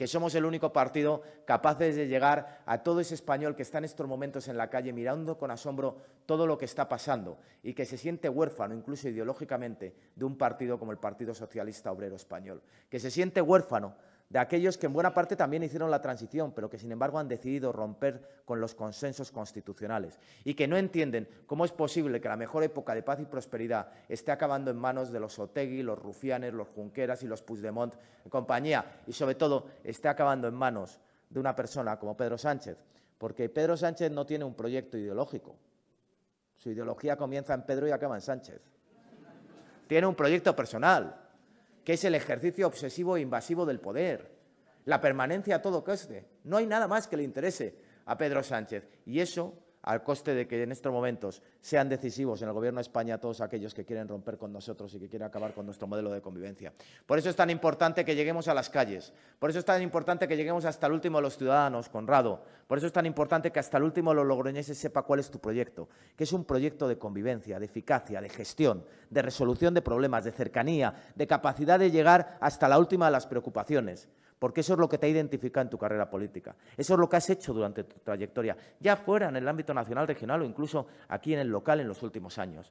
que somos el único partido capaces de llegar a todo ese español que está en estos momentos en la calle mirando con asombro todo lo que está pasando y que se siente huérfano, incluso ideológicamente, de un partido como el Partido Socialista Obrero Español, que se siente huérfano de aquellos que en buena parte también hicieron la transición, pero que sin embargo han decidido romper con los consensos constitucionales y que no entienden cómo es posible que la mejor época de paz y prosperidad esté acabando en manos de los Otegui, los Rufianes, los Junqueras y los Puigdemont en compañía y sobre todo esté acabando en manos de una persona como Pedro Sánchez, porque Pedro Sánchez no tiene un proyecto ideológico. Su ideología comienza en Pedro y acaba en Sánchez. Tiene un proyecto personal que es el ejercicio obsesivo e invasivo del poder, la permanencia a todo coste. No hay nada más que le interese a Pedro Sánchez. Y eso al coste de que en estos momentos sean decisivos en el Gobierno de España todos aquellos que quieren romper con nosotros y que quieren acabar con nuestro modelo de convivencia. Por eso es tan importante que lleguemos a las calles, por eso es tan importante que lleguemos hasta el último de los ciudadanos, Conrado, por eso es tan importante que hasta el último de los logroñeses sepa cuál es tu proyecto, que es un proyecto de convivencia, de eficacia, de gestión, de resolución de problemas, de cercanía, de capacidad de llegar hasta la última de las preocupaciones porque eso es lo que te ha identificado en tu carrera política. Eso es lo que has hecho durante tu trayectoria, ya fuera en el ámbito nacional, regional o incluso aquí en el local en los últimos años.